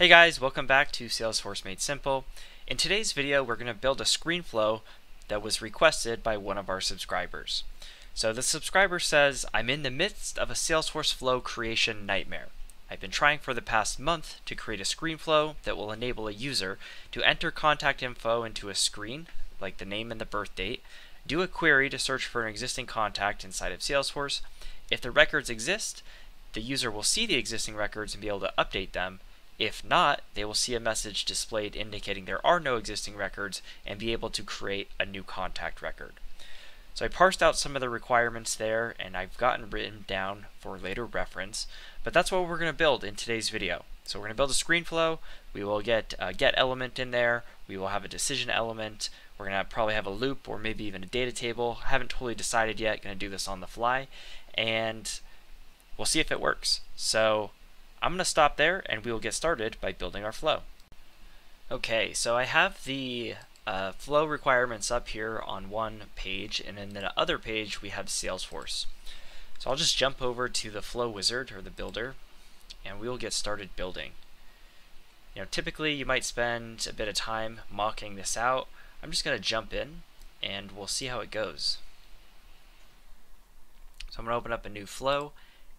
Hey guys, welcome back to Salesforce Made Simple. In today's video, we're going to build a screen flow that was requested by one of our subscribers. So the subscriber says, I'm in the midst of a Salesforce flow creation nightmare. I've been trying for the past month to create a screen flow that will enable a user to enter contact info into a screen, like the name and the birth date, do a query to search for an existing contact inside of Salesforce. If the records exist, the user will see the existing records and be able to update them, if not, they will see a message displayed indicating there are no existing records and be able to create a new contact record. So I parsed out some of the requirements there and I've gotten written down for later reference, but that's what we're going to build in today's video. So we're going to build a screen flow, we will get a get element in there, we will have a decision element, we're going to probably have a loop or maybe even a data table. I haven't totally decided yet, going to do this on the fly, and we'll see if it works. So I'm going to stop there and we will get started by building our flow. Okay, so I have the uh, flow requirements up here on one page and in the other page we have Salesforce. So I'll just jump over to the flow wizard or the builder and we will get started building. You know, typically you might spend a bit of time mocking this out. I'm just going to jump in and we'll see how it goes. So I'm going to open up a new flow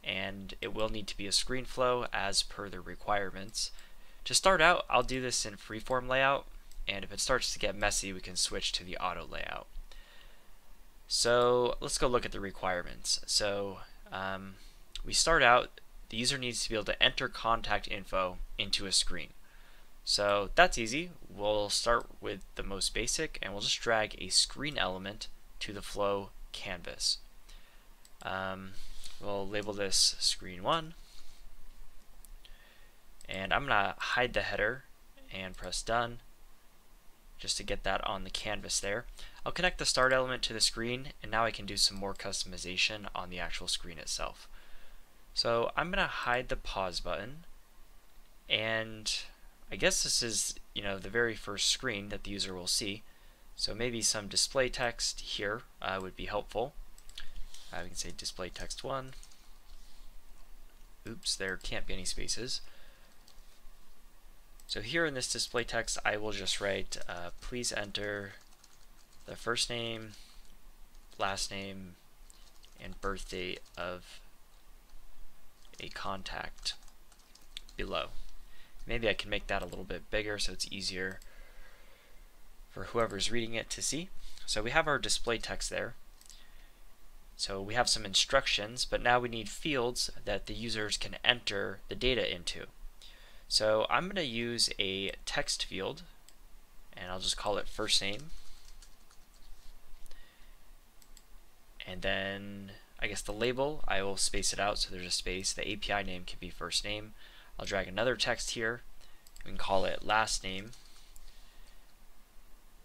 and it will need to be a screen flow as per the requirements. To start out, I'll do this in freeform layout, and if it starts to get messy, we can switch to the auto layout. So let's go look at the requirements. So um, we start out, the user needs to be able to enter contact info into a screen. So that's easy. We'll start with the most basic, and we'll just drag a screen element to the flow canvas. Um, We'll label this screen 1. And I'm to hide the header and press done just to get that on the canvas there. I'll connect the start element to the screen and now I can do some more customization on the actual screen itself. So I'm going to hide the pause button and I guess this is you know the very first screen that the user will see so maybe some display text here uh, would be helpful. Uh, we can say display text 1. Oops, there can't be any spaces. So here in this display text, I will just write, uh, please enter the first name, last name, and birth date of a contact below. Maybe I can make that a little bit bigger so it's easier for whoever's reading it to see. So we have our display text there. So we have some instructions, but now we need fields that the users can enter the data into. So I'm going to use a text field, and I'll just call it first name. And then I guess the label, I will space it out so there's a space. The API name can be first name. I'll drag another text here. and call it last name.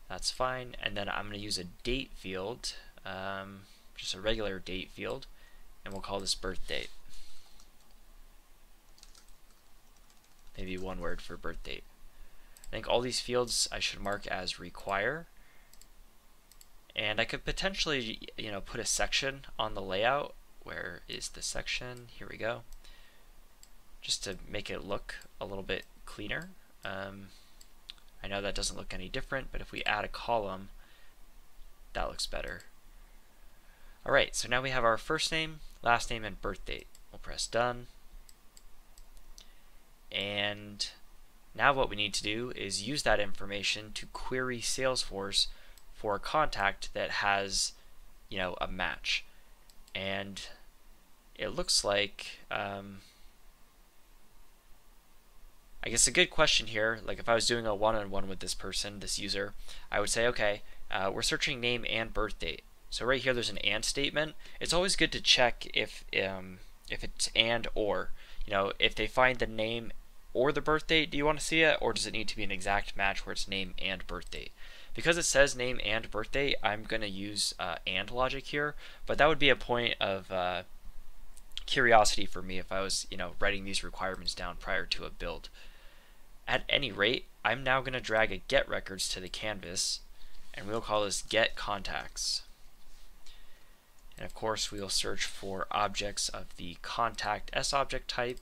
That's fine. And then I'm going to use a date field. Um, just a regular date field, and we'll call this birth date. Maybe one word for birth date. I think all these fields I should mark as require. And I could potentially, you know, put a section on the layout. Where is the section? Here we go. Just to make it look a little bit cleaner. Um, I know that doesn't look any different, but if we add a column, that looks better. Alright, so now we have our first name, last name, and birth date. We'll press done. And now what we need to do is use that information to query Salesforce for a contact that has, you know, a match. And it looks like, um, I guess a good question here, like if I was doing a one-on-one -on -one with this person, this user, I would say, okay, uh, we're searching name and birth date. So right here there's an AND statement. It's always good to check if um, if it's AND or. You know, if they find the name or the birth date, do you want to see it? Or does it need to be an exact match where it's name and birth date? Because it says name and birth date, I'm going to use uh, AND logic here. But that would be a point of uh, curiosity for me if I was, you know, writing these requirements down prior to a build. At any rate, I'm now going to drag a get records to the canvas, and we'll call this get contacts. And of course, we'll search for objects of the contact sObject type.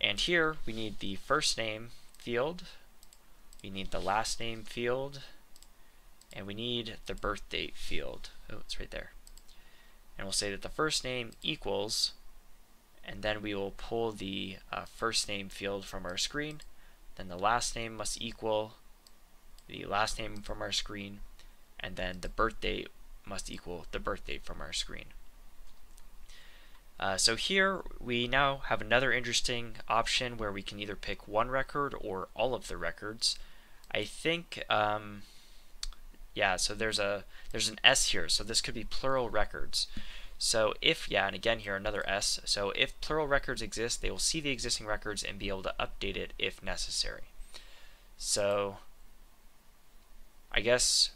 And here we need the first name field, we need the last name field, and we need the birth date field. Oh, it's right there. And we'll say that the first name equals, and then we will pull the uh, first name field from our screen. Then the last name must equal the last name from our screen, and then the birth date must equal the birth date from our screen. Uh, so here we now have another interesting option where we can either pick one record or all of the records. I think, um, yeah, so there's a there's an S here, so this could be plural records. So if, yeah, and again here another S, so if plural records exist, they will see the existing records and be able to update it if necessary. So I guess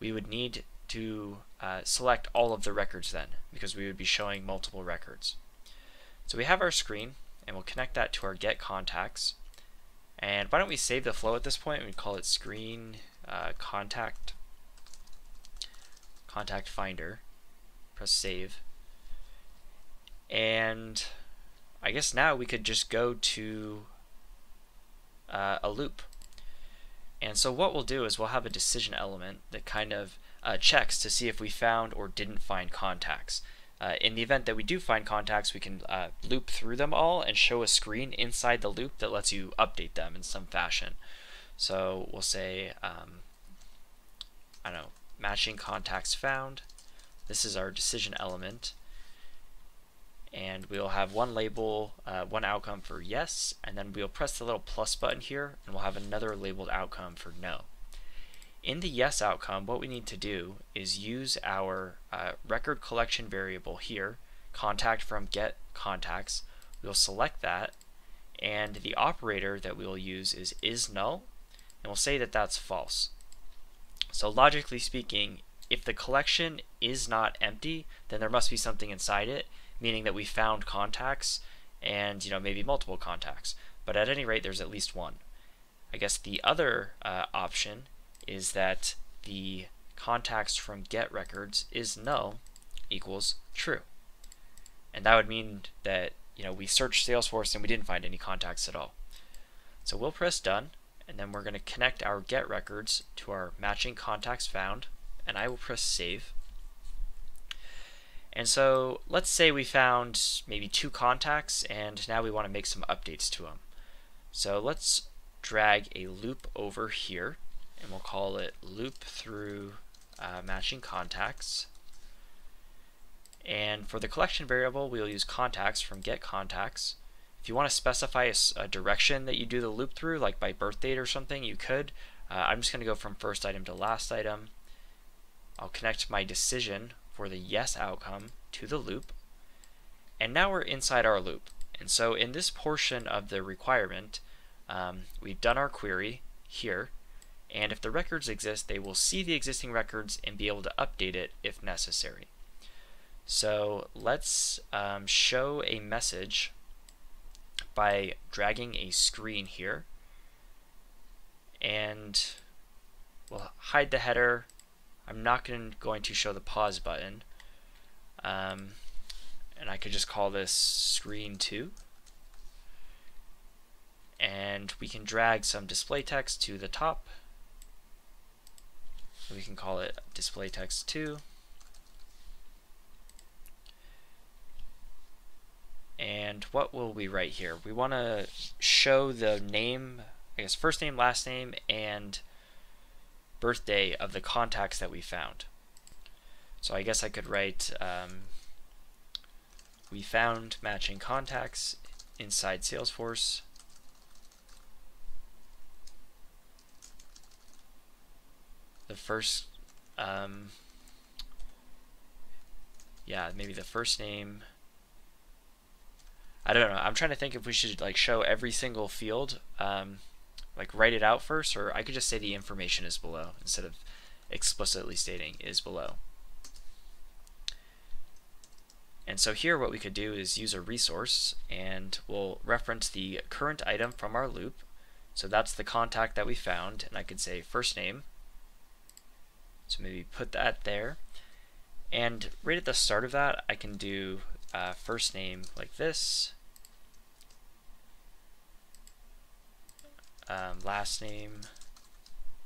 we would need to uh, select all of the records then, because we would be showing multiple records. So we have our screen, and we'll connect that to our get contacts. And why don't we save the flow at this point? We call it screen uh, contact contact finder. Press save. And I guess now we could just go to uh, a loop. And so what we'll do is we'll have a decision element that kind of uh, checks to see if we found or didn't find contacts. Uh, in the event that we do find contacts, we can uh, loop through them all and show a screen inside the loop that lets you update them in some fashion. So we'll say, um, I don't know, matching contacts found. This is our decision element. And we'll have one label, uh, one outcome for yes, and then we'll press the little plus button here, and we'll have another labeled outcome for no. In the yes outcome, what we need to do is use our uh, record collection variable here, contact from get contacts. We'll select that, and the operator that we will use is is null, and we'll say that that's false. So logically speaking, if the collection is not empty, then there must be something inside it, meaning that we found contacts and you know maybe multiple contacts. But at any rate, there's at least one. I guess the other uh, option is that the contacts from get records is null equals true. And that would mean that you know we searched Salesforce and we didn't find any contacts at all. So we'll press done and then we're going to connect our get records to our matching contacts found and I will press save. And so let's say we found maybe two contacts and now we want to make some updates to them. So let's drag a loop over here and we'll call it loop through uh, matching contacts. And for the collection variable, we'll use contacts from get contacts. If you want to specify a, a, direction that you do the loop through, like by birth date or something, you could. Uh, I'm just going to go from first item to last item. I'll connect my decision for the yes outcome to the loop. And now we're inside our loop. And so in this portion of the requirement, um, we've done our query here and if the records exist, they will see the existing records and be able to update it if necessary. So let's um, show a message by dragging a screen here and we'll hide the header. I'm not going to show the pause button. Um, and I could just call this screen 2 and we can drag some display text to the top we can call it display text 2. And what will we write here? We want to show the name, I guess first name, last name, and birthday of the contacts that we found. So I guess I could write um, we found matching contacts inside Salesforce the first, um, yeah, maybe the first name. I don't know. I'm trying to think if we should like show every single field, um, like write it out first, or I could just say the information is below instead of explicitly stating is below. And so here what we could do is use a resource and we'll reference the current item from our loop. So that's the contact that we found and I could say first name so maybe put that there. And right at the start of that, I can do uh, first name like this. um, last name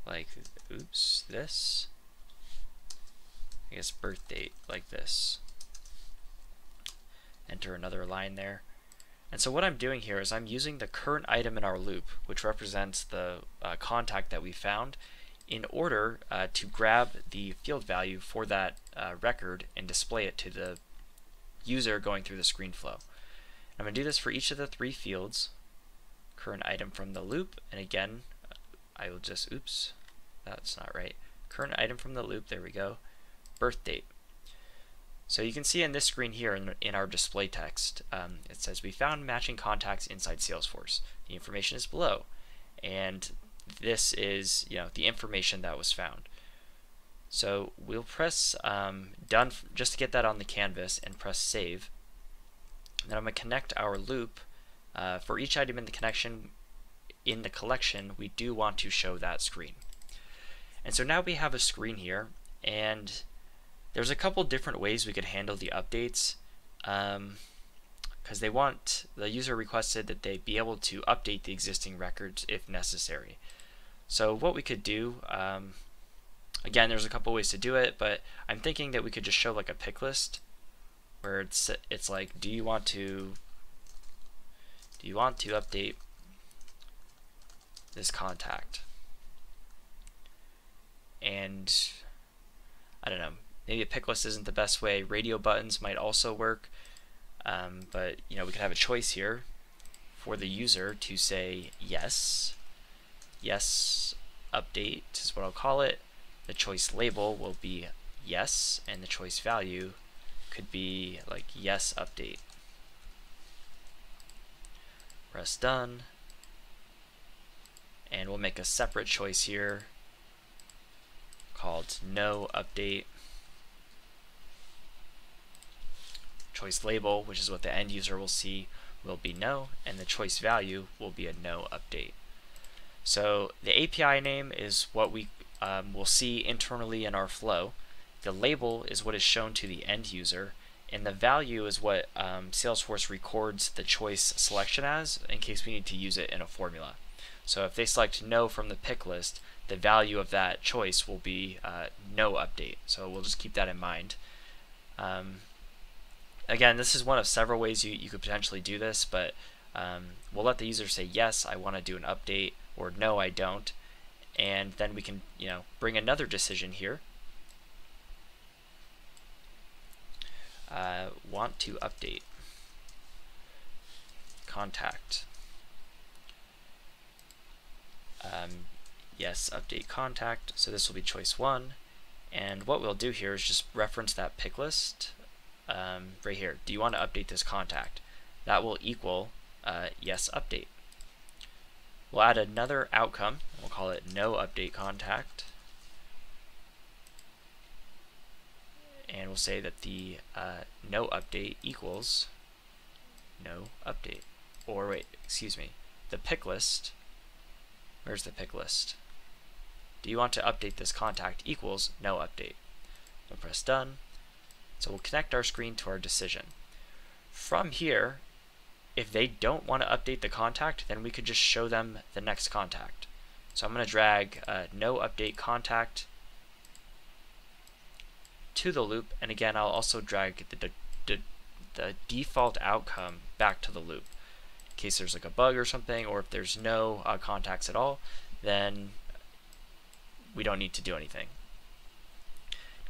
like, oops, this. I guess birth date like this. Enter another line there. And so what I'm doing here is I'm using the current item in our loop, which represents the uh, contact that we found, in order uh, to grab the field value for that uh, record and display it to the user going through the screen flow. I'm going to do this for each of the three fields, current item from the loop, and again, I will just, oops, that's not right. Current item from the loop, there we go, birth date. So you can see in this screen here in, in our display text, um, it says we found matching contacts inside Salesforce. The information is below. And this is you know the information that was found. So we'll press um, done just to get that on the canvas and press save. then I'm going to connect our loop. Uh, for each item in the connection in the collection, we do want to show that screen. And so now we have a screen here, and there's a couple different ways we could handle the updates. Um, because they want the user requested that they be able to update the existing records if necessary. So what we could do, um, again, there's a couple ways to do it, but I'm thinking that we could just show like a pick list where it's it's like, do you want to do you want to update this contact? And I don't know, maybe a pick list isn't the best way. Radio buttons might also work, um, but you know we could have a choice here for the user to say yes, yes, update is what I'll call it. The choice label will be yes, and the choice value could be like yes, update. Press done, and we'll make a separate choice here called no update choice label, which is what the end user will see, will be no, and the choice value will be a no update. So the API name is what we um, will see internally in our flow. The label is what is shown to the end user, and the value is what um, Salesforce records the choice selection as in case we need to use it in a formula. So if they select no from the pick list, the value of that choice will be uh, no update. So we'll just keep that in mind. Um, again, this is one of several ways you, you could potentially do this, but um, we'll let the user say, yes, I want to do an update, or no, I don't. And then we can, you know, bring another decision here. Uh, want to update. Contact. Um, yes, update contact. So this will be choice one. And what we'll do here is just reference that pick list um, right here. Do you want to update this contact? That will equal uh, yes update. We'll add another outcome. We'll call it no update contact. And we'll say that the uh, no update equals no update. Or wait, excuse me, the pick list. Where's the pick list? Do you want to update this contact equals no update? We'll press done. So we'll connect our screen to our decision. From here, if they don't want to update the contact, then we could just show them the next contact. So I'm going to drag uh, no update contact to the loop, and again I'll also drag the, the, default outcome back to the loop. In case there's like a bug or something, or if there's no uh, contacts at all, then we don't need to do anything.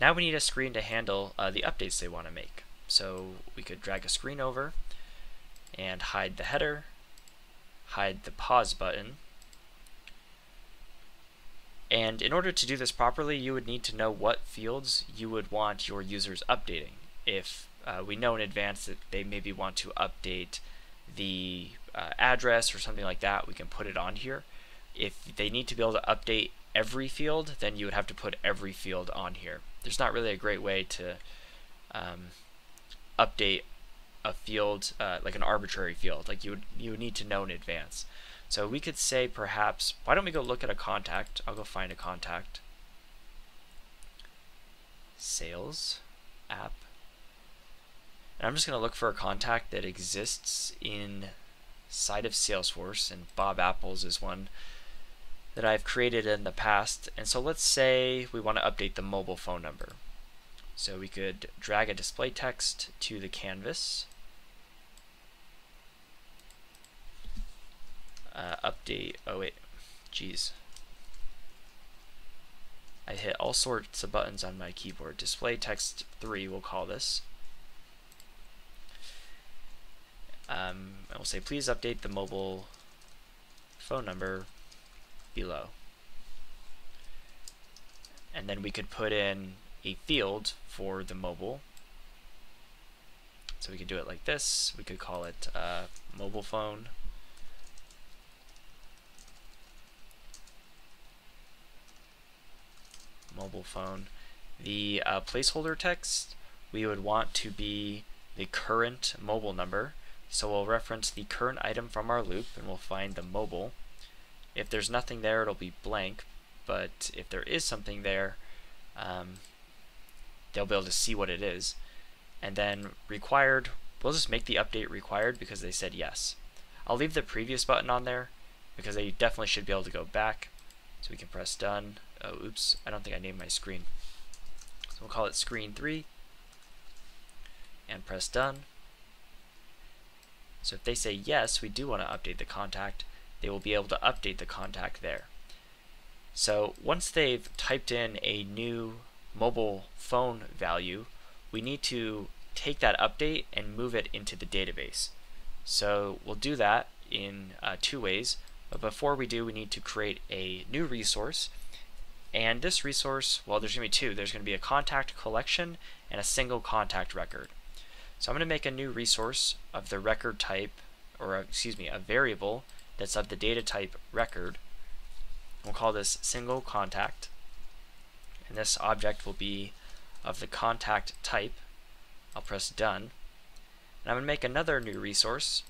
Now we need a screen to handle uh, the updates they want to make. So we could drag a screen over and hide the header, hide the pause button. And in order to do this properly, you would need to know what fields you would want your users updating. If uh, we know in advance that they maybe want to update the uh, address or something like that, we can put it on here. If they need to be able to update every field, then you would have to put every field on here there's not really a great way to um, update a field uh, like an arbitrary field like you would you would need to know in advance so we could say perhaps why don't we go look at a contact I'll go find a contact sales app and I'm just going to look for a contact that exists inside of Salesforce and Bob Apples is one that I've created in the past. And so let's say we want to update the mobile phone number. So we could drag a display text to the canvas. Uh, update, oh wait, geez. I hit all sorts of buttons on my keyboard. Display text 3, we'll call this. Um, and we'll say, please update the mobile phone number below. And then we could put in a field for the mobile. So we could do it like this. We could call it uh, mobile phone. Mobile phone. The uh, placeholder text we would want to be the current mobile number. So we'll reference the current item from our loop and we'll find the mobile. If there's nothing there, it'll be blank, but if there is something there, um, they'll be able to see what it is. And then required, we'll just make the update required because they said yes. I'll leave the previous button on there because they definitely should be able to go back. So we can press done. Oh, oops, I don't think I named my screen. So we'll call it screen 3 and press done. So if they say yes, we do want to update the contact, they will be able to update the contact there. So once they've typed in a new mobile phone value, we need to take that update and move it into the database. So we'll do that in uh, two ways. But before we do, we need to create a new resource. And this resource, well, there's going to be two. There's going to be a contact collection and a single contact record. So I'm going to make a new resource of the record type, or excuse me, a variable that's of the data type record. We'll call this single contact. And this object will be of the contact type. I'll press done. And I'm going to make another new resource,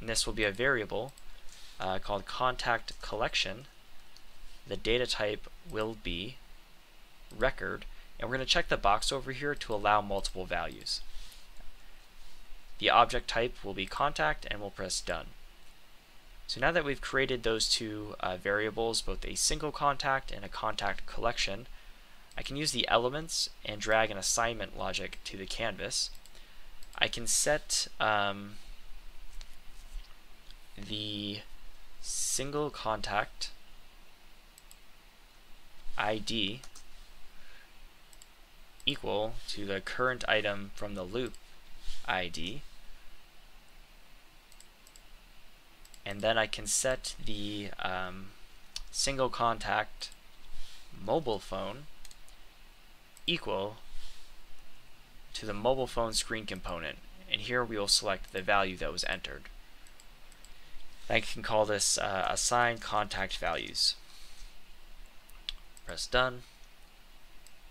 and this will be a variable uh, called contact collection. The data type will be record, and we're going to check the box over here to allow multiple values. The object type will be contact and we'll press done. So now that we've created those two uh, variables, both a single contact and a contact collection, I can use the elements and drag an assignment logic to the canvas. I can set um, the single contact ID equal to the current item from the loop ID. And then I can set the um, single contact mobile phone equal to the mobile phone screen component. And here we will select the value that was entered. I can call this uh, assign contact values. Press done.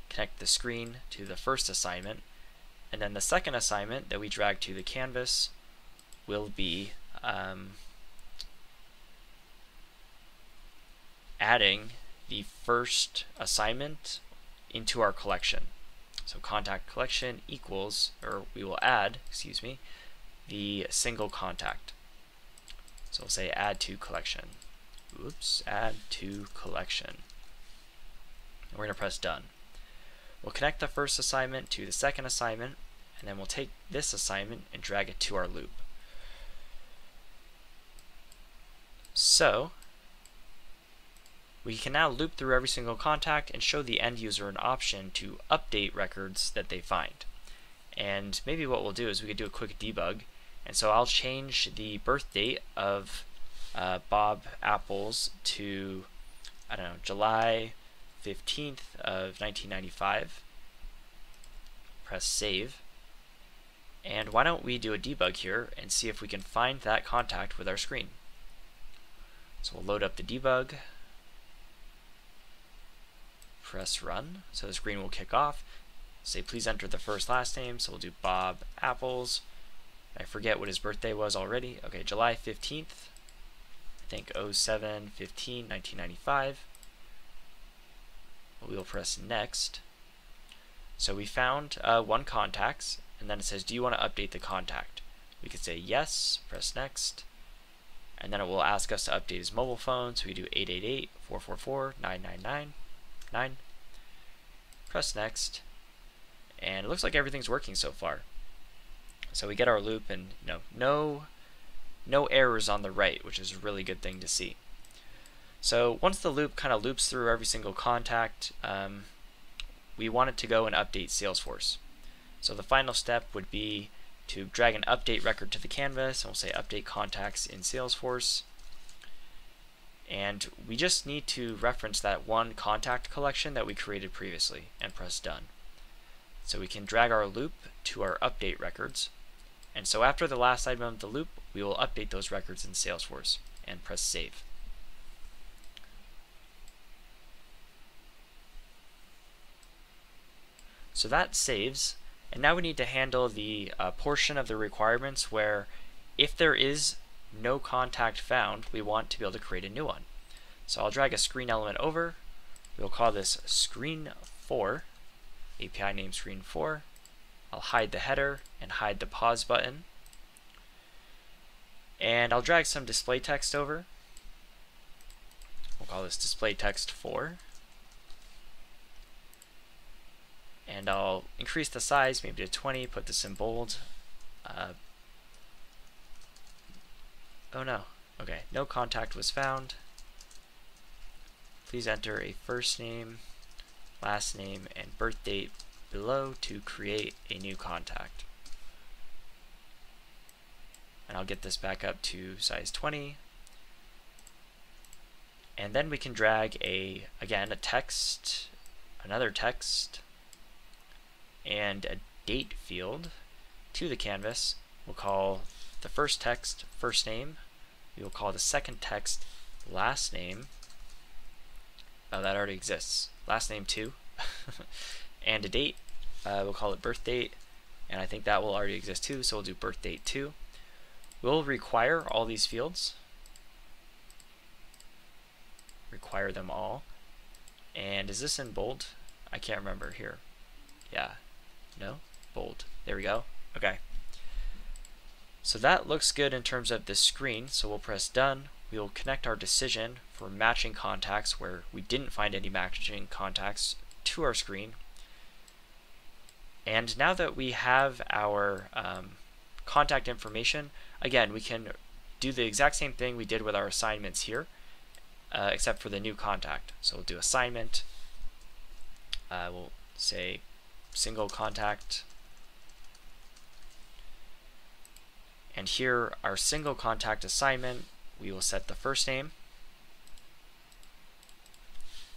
Connect the screen to the first assignment and then the second assignment that we drag to the canvas will be um, adding the first assignment into our collection. So contact collection equals, or we will add, excuse me, the single contact. So we'll say add to collection. Oops, add to collection. And we're going to press done. We'll connect the first assignment to the second assignment, and then we'll take this assignment and drag it to our loop. So, we can now loop through every single contact and show the end user an option to update records that they find. And maybe what we'll do is we could do a quick debug. And so I'll change the birth date of uh, Bob Apples to, I don't know, July 15th of 1995. Press save. And why don't we do a debug here and see if we can find that contact with our screen. So we'll load up the debug, press run, so the screen will kick off. Say please enter the first last name, so we'll do Bob Apples. I forget what his birthday was already. Okay, July 15th, I think 07 15 1995. We'll press next. So we found uh, one contacts, and then it says, do you want to update the contact? We could say yes, press next, and then it will ask us to update his mobile phone. So we do 888-444-9999. Press next, and it looks like everything's working so far. So we get our loop, and you know, no, no errors on the right, which is a really good thing to see. So once the loop kind of loops through every single contact, um, we want it to go and update Salesforce. So the final step would be to drag an update record to the canvas, and we'll say update contacts in Salesforce. And we just need to reference that one contact collection that we created previously and press done. So we can drag our loop to our update records. And so after the last item of the loop, we will update those records in Salesforce and press save. So that saves, and now we need to handle the uh, portion of the requirements where if there is no contact found, we want to be able to create a new one. So I'll drag a screen element over. We'll call this screen 4, API name screen 4. I'll hide the header and hide the pause button. And I'll drag some display text over. We'll call this display text 4. And I'll increase the size maybe to 20, put this in bold. Uh, oh no, okay, no contact was found. Please enter a first name, last name, and birth date below to create a new contact. And I'll get this back up to size 20. And then we can drag a, again, a text, another text, and a date field to the canvas. We'll call the first text first name. We will call the second text last name. Oh, that already exists. Last name too. and a date. Uh, we'll call it birth date. And I think that will already exist too, so we'll do birth date too. We'll require all these fields. Require them all. And is this in bold? I can't remember here. Yeah, no? Bold. There we go. Okay. So that looks good in terms of the screen, so we'll press done. We will connect our decision for matching contacts where we didn't find any matching contacts to our screen. And now that we have our um, contact information, again, we can do the exact same thing we did with our assignments here, uh, except for the new contact. So we'll do assignment. Uh, we'll say single contact. And here, our single contact assignment, we will set the first name,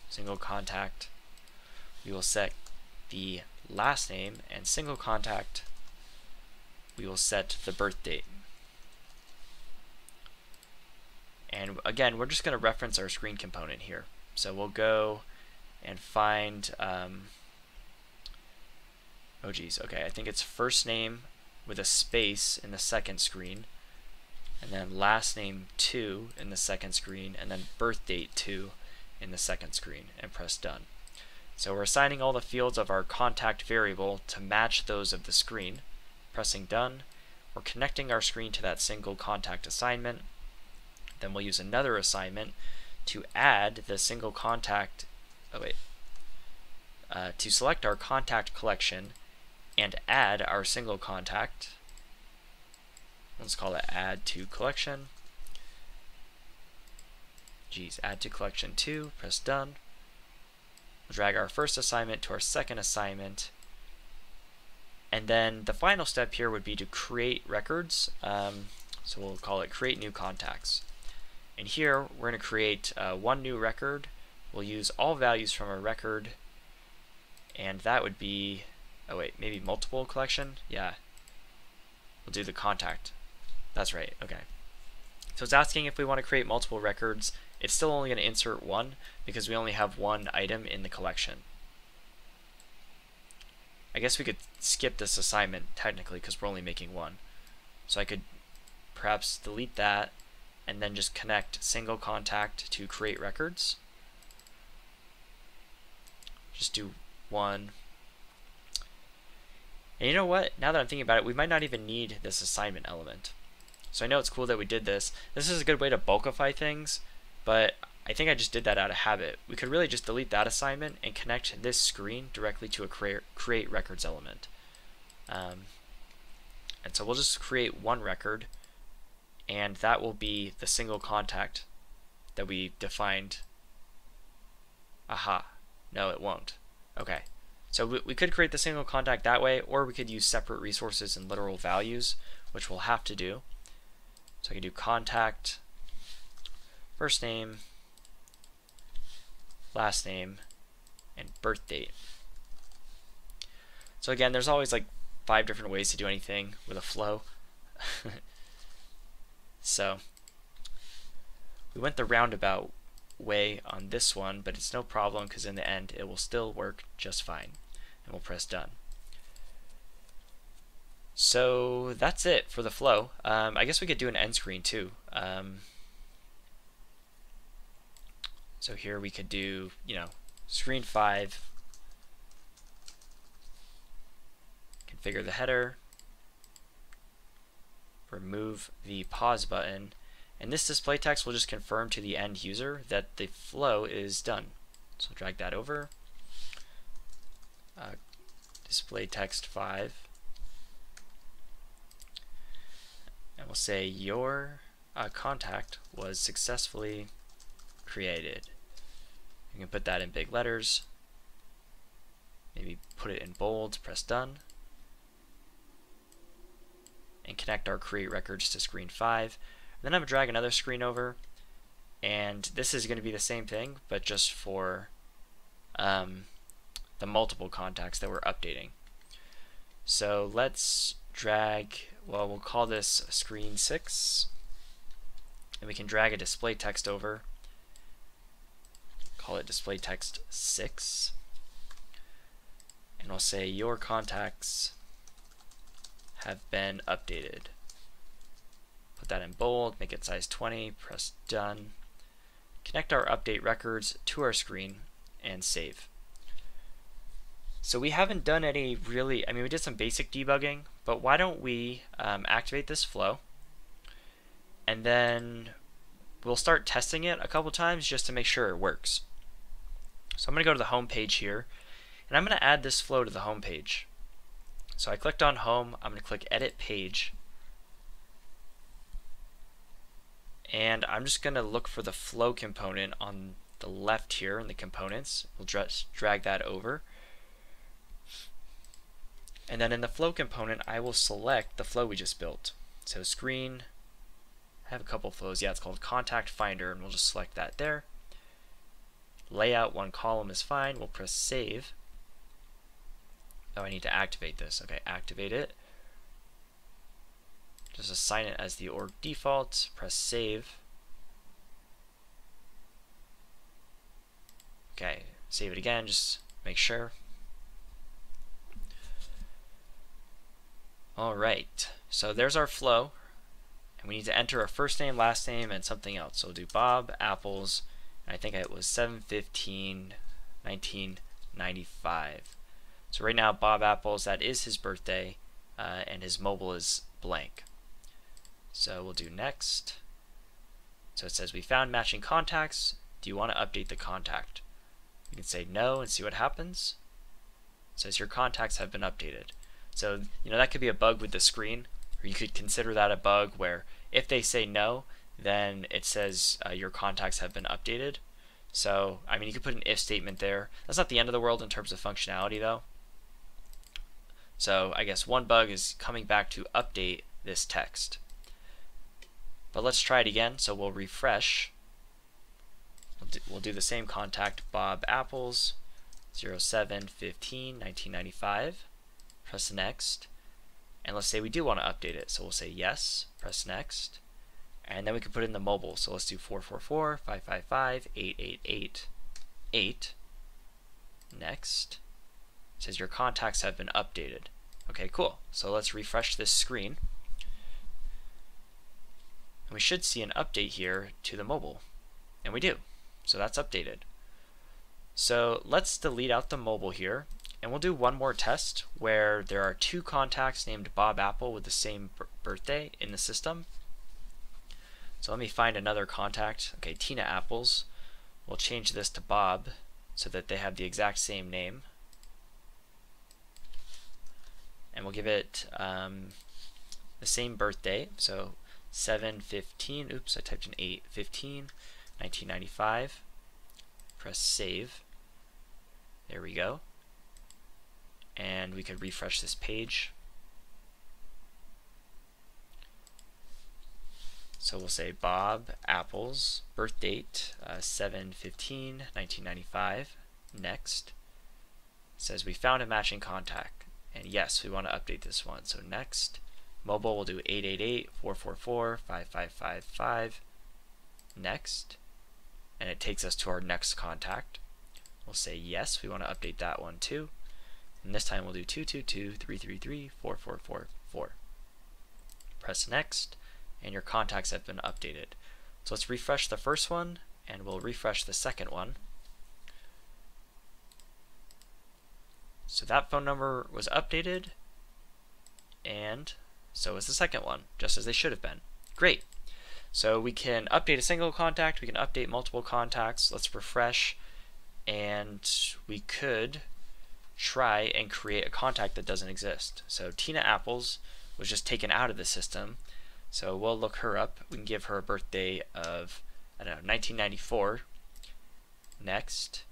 single contact. We will set the last name, and single contact, we will set the birth date. And again, we're just going to reference our screen component here. So we'll go and find um, Oh geez, okay, I think it's first name with a space in the second screen, and then last name 2 in the second screen, and then birth date 2 in the second screen, and press done. So we're assigning all the fields of our contact variable to match those of the screen. Pressing done, we're connecting our screen to that single contact assignment. Then we'll use another assignment to add the single contact, oh wait, uh, to select our contact collection and add our single contact. Let's call it add to collection. Geez, add to collection 2, press done. We'll drag our first assignment to our second assignment. And then the final step here would be to create records. Um, so we'll call it create new contacts. And here we're going to create uh, one new record. We'll use all values from a record. And that would be Oh wait, maybe multiple collection? Yeah. We'll do the contact. That's right, okay. So it's asking if we want to create multiple records. It's still only going to insert one because we only have one item in the collection. I guess we could skip this assignment technically because we're only making one. So I could perhaps delete that and then just connect single contact to create records. Just do one, and you know what? Now that I'm thinking about it, we might not even need this assignment element. So I know it's cool that we did this. This is a good way to bulkify things, but I think I just did that out of habit. We could really just delete that assignment and connect this screen directly to a create, create records element. Um, and so we'll just create one record, and that will be the single contact that we defined. Aha. No, it won't. Okay. So we, we could create the single contact that way, or we could use separate resources and literal values, which we'll have to do. So I can do contact, first name, last name, and birth date. So again, there's always like five different ways to do anything with a flow. so we went the roundabout way on this one, but it's no problem because in the end it will still work just fine. And we'll press done. So that's it for the flow. Um, I guess we could do an end screen too. Um, so here we could do, you know, screen 5, configure the header, remove the pause button, and this display text will just confirm to the end user that the flow is done. So drag that over. Uh, display text 5. And we'll say your uh, contact was successfully created. You can put that in big letters. Maybe put it in bold, press done. And connect our create records to screen 5. Then I'm going to drag another screen over, and this is going to be the same thing, but just for um, the multiple contacts that we're updating. So let's drag, well, we'll call this screen 6, and we can drag a display text over, call it display text 6, and we'll say your contacts have been updated. Put that in bold, make it size 20, press done. Connect our update records to our screen and save. So we haven't done any really, I mean we did some basic debugging, but why don't we um, activate this flow and then we'll start testing it a couple times just to make sure it works. So I'm going to go to the home page here and I'm going to add this flow to the home page. So I clicked on home, I'm going to click edit page and I'm just going to look for the flow component on the left here in the components. We'll just drag that over. And then in the flow component, I will select the flow we just built. So screen, I have a couple flows. Yeah, it's called contact finder, and we'll just select that there. Layout, one column is fine. We'll press save. Oh, I need to activate this. Okay, activate it. Just assign it as the org default, press save. Okay, save it again, just make sure. Alright, so there's our flow. And we need to enter our first name, last name, and something else. So we'll do Bob Apples, and I think it was 715 1995. So right now, Bob Apples, that is his birthday, uh, and his mobile is blank. So we'll do next. So it says we found matching contacts. Do you want to update the contact? You can say no and see what happens. It says your contacts have been updated. So, you know, that could be a bug with the screen, or you could consider that a bug where if they say no, then it says uh, your contacts have been updated. So, I mean, you could put an if statement there. That's not the end of the world in terms of functionality, though. So, I guess one bug is coming back to update this text. But let's try it again. So we'll refresh. We'll do, we'll do the same contact, Bob Apples, 0715 1995. Press next. And let's say we do want to update it. So we'll say yes, press next. And then we can put in the mobile. So let's do 444 555 888 8. Next. It says your contacts have been updated. Okay, cool. So let's refresh this screen. And we should see an update here to the mobile. And we do. So that's updated. So let's delete out the mobile here. And we'll do one more test where there are two contacts named Bob Apple with the same birthday in the system. So let me find another contact. Okay, Tina Apples. We'll change this to Bob so that they have the exact same name. And we'll give it um, the same birthday. So 715, oops, I typed in 815, 1995. Press save. There we go. And we could refresh this page. So we'll say Bob Apples, birth date uh, 7 15 1995. Next. It says we found a matching contact. And yes, we want to update this one. So next. Mobile will do 888 444 5555. Next. And it takes us to our next contact. We'll say yes, we want to update that one too. And this time we'll do 222 333 4444. Press next and your contacts have been updated. So let's refresh the first one and we'll refresh the second one. So that phone number was updated and so is the second one, just as they should have been. Great. So we can update a single contact, we can update multiple contacts. Let's refresh and we could try and create a contact that doesn't exist. So Tina Apples was just taken out of the system so we'll look her up. We can give her a birthday of, I don't know, 1994. Next.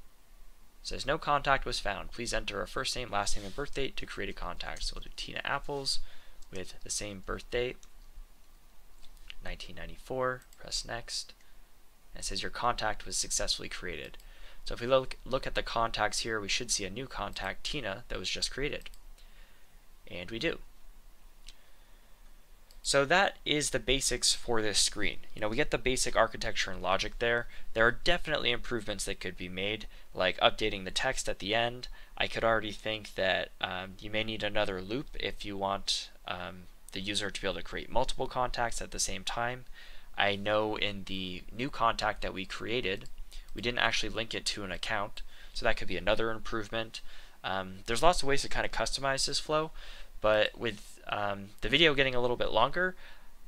It says no contact was found. Please enter a first name, last name, and birth date to create a contact. So we'll do Tina Apples with the same birth date, 1994. Press next. And it says your contact was successfully created. So if we look, look at the contacts here, we should see a new contact, Tina, that was just created. And we do. So that is the basics for this screen. You know, we get the basic architecture and logic there. There are definitely improvements that could be made, like updating the text at the end. I could already think that um, you may need another loop if you want um, the user to be able to create multiple contacts at the same time. I know in the new contact that we created, we didn't actually link it to an account, so that could be another improvement. Um, there's lots of ways to kind of customize this flow, but with um, the video getting a little bit longer,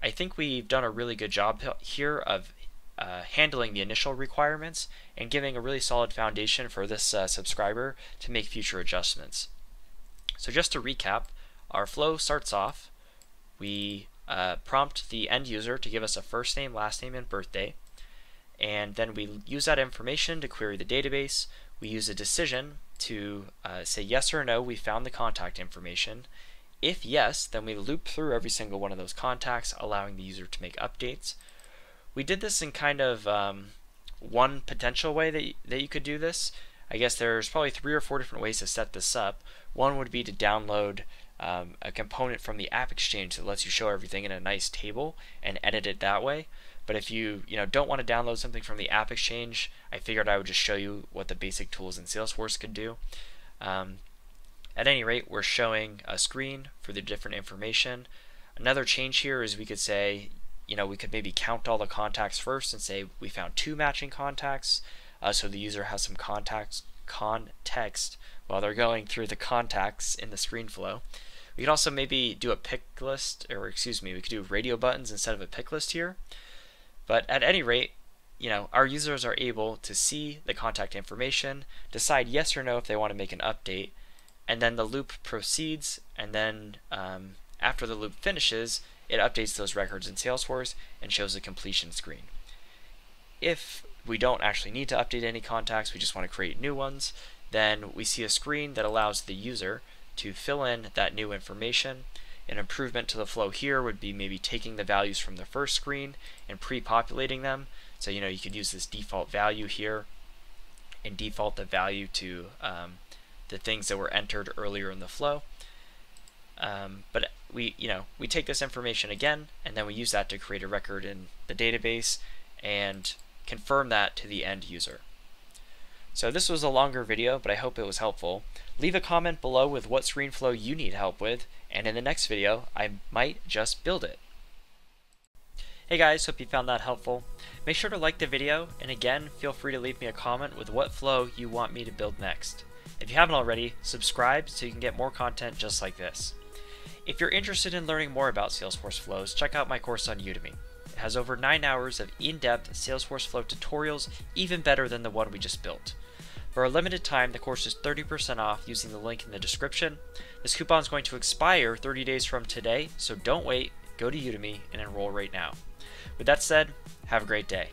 I think we've done a really good job here of uh, handling the initial requirements and giving a really solid foundation for this uh, subscriber to make future adjustments. So just to recap, our flow starts off, we uh, prompt the end user to give us a first name, last name, and birthday, and then we use that information to query the database. We use a decision to uh, say yes or no, we found the contact information, if yes, then we loop through every single one of those contacts, allowing the user to make updates. We did this in kind of um, one potential way that, that you could do this. I guess there's probably three or four different ways to set this up. One would be to download um, a component from the App Exchange that lets you show everything in a nice table and edit it that way. But if you you know don't want to download something from the App Exchange, I figured I would just show you what the basic tools in Salesforce could do. Um, at any rate, we're showing a screen for the different information. Another change here is we could say, you know, we could maybe count all the contacts first and say we found two matching contacts, uh, so the user has some contacts context while they're going through the contacts in the screen flow. We could also maybe do a pick list, or excuse me, we could do radio buttons instead of a pick list here. But at any rate, you know, our users are able to see the contact information, decide yes or no if they want to make an update, and then the loop proceeds, and then um, after the loop finishes, it updates those records in Salesforce and shows a completion screen. If we don't actually need to update any contacts, we just want to create new ones, then we see a screen that allows the user to fill in that new information. An improvement to the flow here would be maybe taking the values from the first screen and pre-populating them. So you know you could use this default value here and default the value to um, the things that were entered earlier in the flow. Um, but we, you know, we take this information again, and then we use that to create a record in the database and confirm that to the end user. So this was a longer video, but I hope it was helpful. Leave a comment below with what ScreenFlow you need help with, and in the next video, I might just build it. Hey guys, hope you found that helpful. Make sure to like the video, and again, feel free to leave me a comment with what flow you want me to build next. If you haven't already, subscribe so you can get more content just like this. If you're interested in learning more about Salesforce flows, check out my course on Udemy. It has over 9 hours of in-depth Salesforce Flow tutorials, even better than the one we just built. For a limited time, the course is 30% off using the link in the description. This coupon is going to expire 30 days from today, so don't wait, go to Udemy and enroll right now. With that said, have a great day.